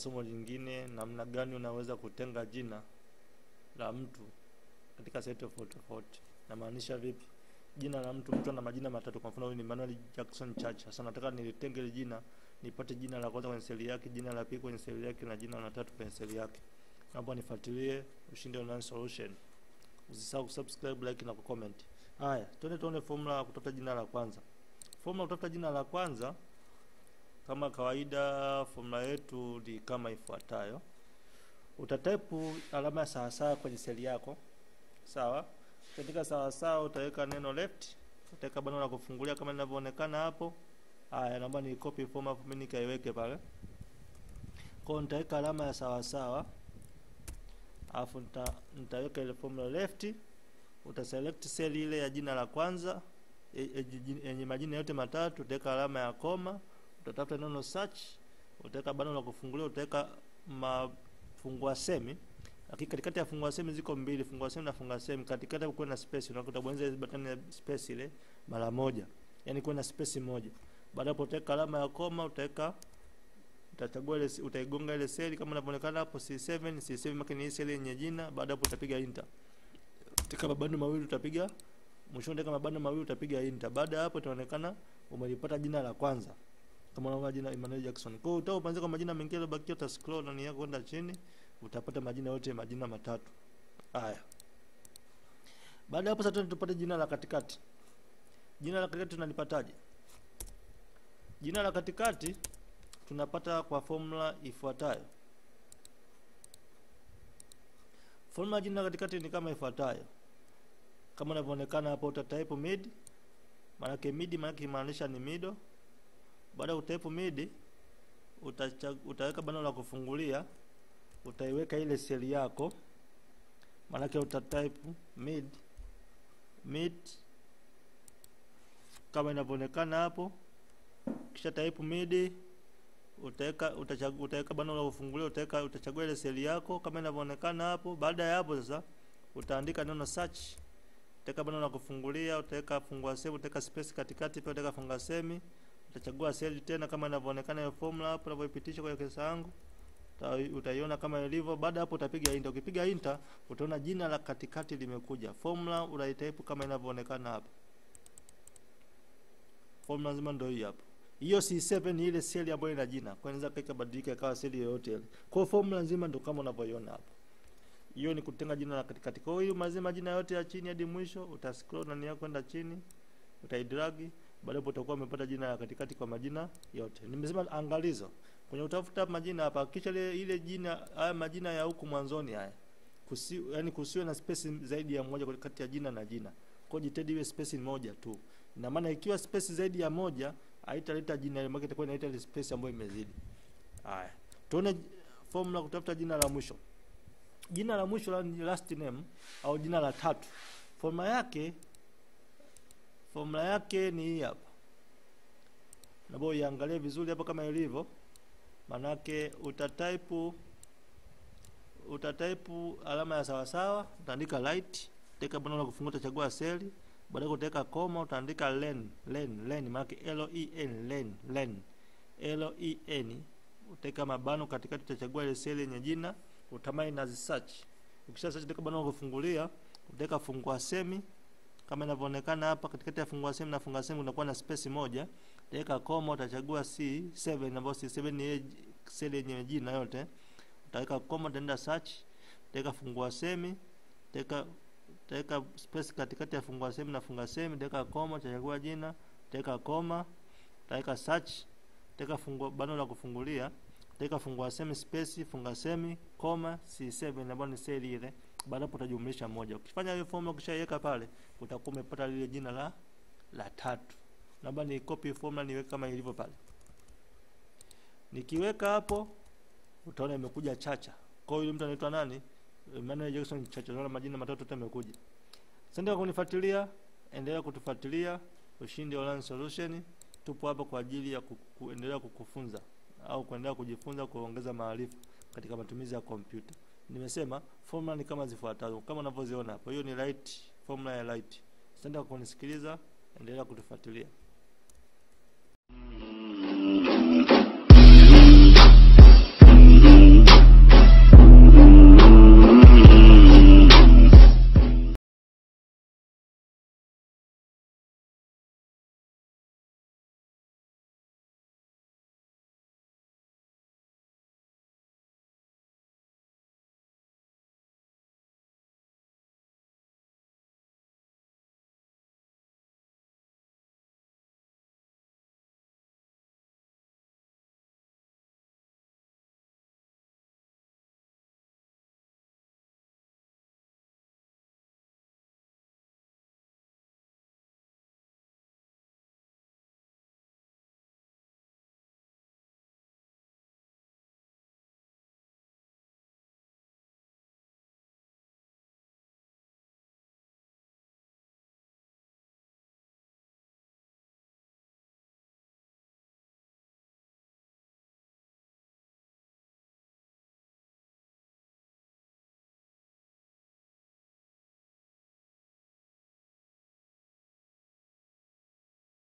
somo lingine, namna gani unaweza kutenga jina la mtu katika sehemu tofauti tofauti. Namaanisha vipi? Jina la mtu, mtu ana majina matatu. Kwa mfano, ni Emmanuel Jackson Church. Sasa nataka nilitenge jina, nipate jina la kwanza kwenye seli yake, jina la pili kwenye seli yake, na jina la tatu kwenye seli yake. Naomba nifuatilie Ushindi Online Solution. Usisahau kusubscribe, like na kucomment. Haya, twende tuone formula ya kutafuta jina la kwanza. Formula ya kutafuta jina la kwanza kama kawaida, fomula yetu ni kama ifuatayo. Utatepu alama ya sawasawa kwenye seli yako, sawa. Katika sawasawa utaweka neno left, utaweka bano la kufungulia kama linavyoonekana hapo. Haya, naomba ni copy form hapo, mimi nikaiweke pale. Kwa hiyo nitaweka alama ya sawasawa, alafu nita, nitaweka ile formula left. Utaselect seli ile ya jina la kwanza yenye e, e, majina yote matatu, utaweka alama ya koma utatafuta neno search, utaweka bano la kufungulia, utaweka mafungua semi. Lakini katikati ya fungua semi ziko mbili, fungua semi na fungua semi. Katikati kuwe na space, unakuta bonyeza ile button ya space ile mara moja, yani kuwe na space moja. Baada hapo utaweka alama ya koma, utaweka utachagua ile, utaigonga ile seli kama inavyoonekana hapo C7. C7 maana ni seli yenye jina. Baada hapo utapiga enter, utaweka mabano mawili, utapiga mwisho, utaweka mabano mawili, utapiga enter. Baada hapo itaonekana umelipata jina la kwanza kama unaona jina Emmanuel Jackson. Kwa hiyo utaanza kwa majina mengine yaliyobakia, uta scroll ndani yako kwenda chini, utapata majina yote majina matatu. Haya. Baada hapo sasa tupate jina la katikati. Jina la katikati tunalipataje? Jina la katikati tunapata kwa formula ifuatayo. Formula ya jina la katikati ni kama ifuatayo. Kama inavyoonekana hapo uta type mid. Maana mid maana yake imaanisha ni middle baada ya utaipu mid utaweka bano la kufungulia, utaiweka ile seli yako, maanake utatype mid mid kama inavyoonekana hapo. Kisha type mid, utaweka utachagua, utaweka bano la kufungulia, utaweka utachagua ile seli yako kama inavyoonekana hapo. Baada ya hapo sasa utaandika neno search, utaweka bano la kufungulia, utaweka fungua semi, utaweka space katikati, pia utaweka fungua semi utachagua seli tena kama inavyoonekana hiyo formula hapo unavyoipitisha kwenye kesa yangu, utaiona kama ilivyo. Baada hapo utapiga enter. Ukipiga enter, utaona jina la katikati limekuja. Formula unaitype kama inavyoonekana hapa. Formula nzima ndio hii hapo. Hiyo C7 ni ile seli ambayo ina jina. Kwa inaweza kaika badilika ikawa seli yoyote ile. Kwa formula nzima ndio kama unavyoiona hapo. Hiyo ni kutenga jina la katikati. Kwa hiyo mazima jina yote ya chini hadi mwisho, utascroll ndani yako kwenda chini, utaidragi baada hapo utakuwa umepata jina ya katikati kwa majina yote. Nimesema angalizo kwenye utafuta majina hapa, kisha ile ile jina haya majina ya huku mwanzoni haya kusi, yani kusiwe na space zaidi ya moja kati ya jina na jina. Kwa hiyo jitahidi iwe space moja tu. Ina maana ikiwa space zaidi ya moja haitaleta jina ile, maana itakuwa inaita ile space ambayo imezidi. Haya, tuone formula kutafuta jina la mwisho. Jina la mwisho la last name au jina la tatu, formula yake formula yake ni hii hapa. Naomba iangalie vizuri hapa kama ilivyo. Manake utatype utatype alama ya sawasawa, sawa, utaandika right, utaweka bano la kufungua, utachagua seli, baadaye utaweka koma, utaandika len len len, maana L E N len len L E N, utaweka mabano katikati, utachagua ile seli yenye jina, utamai na search. Ukisha search, utaweka bano la kufungulia, utaweka fungua semi kama inavyoonekana hapa katikati ya fungua sehemu na fungua sehemu unakuwa na space moja. Utaweka koma, utachagua C7 ambayo C7 ni seli yenye jina yote. Utaweka koma, utaenda search, utaweka fungua sehemu, utaweka utaweka space katikati ya fungua sehemu na fungua sehemu, utaweka koma, utachagua jina, utaweka koma, utaweka search, utaweka fungua bano la kufungulia, utaweka fungua sehemu space, fungua sehemu, koma, C7 ambayo ni seli ile baada hapo utajumlisha moja. Ukifanya hiyo formula ukishaiweka pale, utakuwa umepata lile jina la la tatu. Naomba ni copy formula niweke kama ilivyo pale. Nikiweka hapo utaona imekuja Chacha. Kwa hiyo yule mtu anaitwa nani? Emmanuel Jackson Chacha. Naona majina matatu yote yamekuja. Asante kwa kunifuatilia, endelea kutufuatilia Ushindi Online Solution. Tupo hapa kwa ajili ya kuendelea kukufunza au kuendelea kujifunza kuongeza maarifa katika matumizi ya kompyuta. Nimesema formula ni kama zifuatazo, kama unavyoziona hapo. Hiyo ni light formula ya light. Kwa kunisikiliza, endelea kutufuatilia.